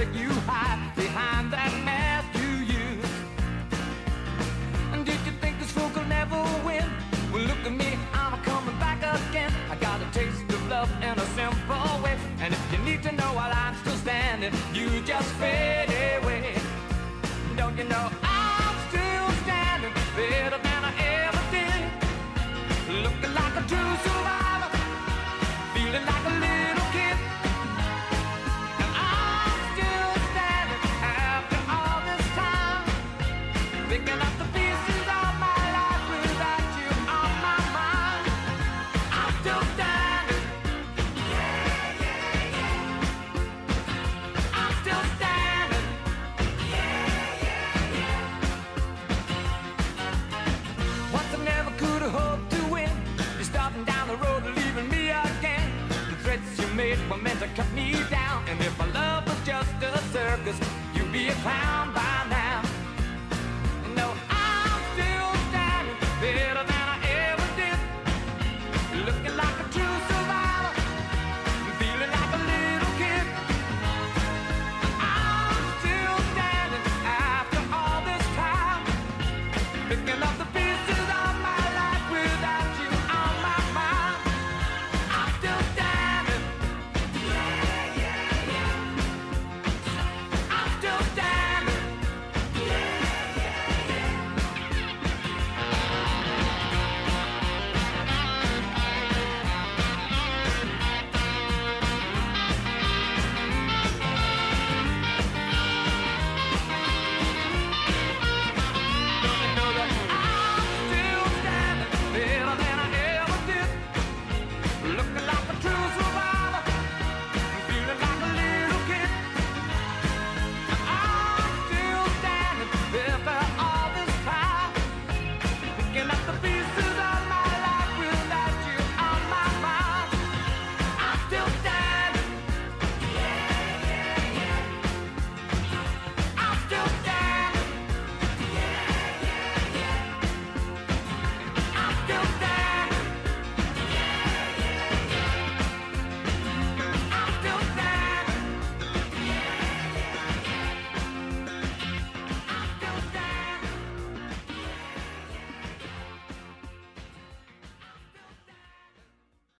perfect you hide behind that mask you use. And did you think this fool could never win? Well, look at me, I'm coming back again. I got a taste of love in a simple way. And if you need to know while I'm still standing, you just fade away. Don't you know? I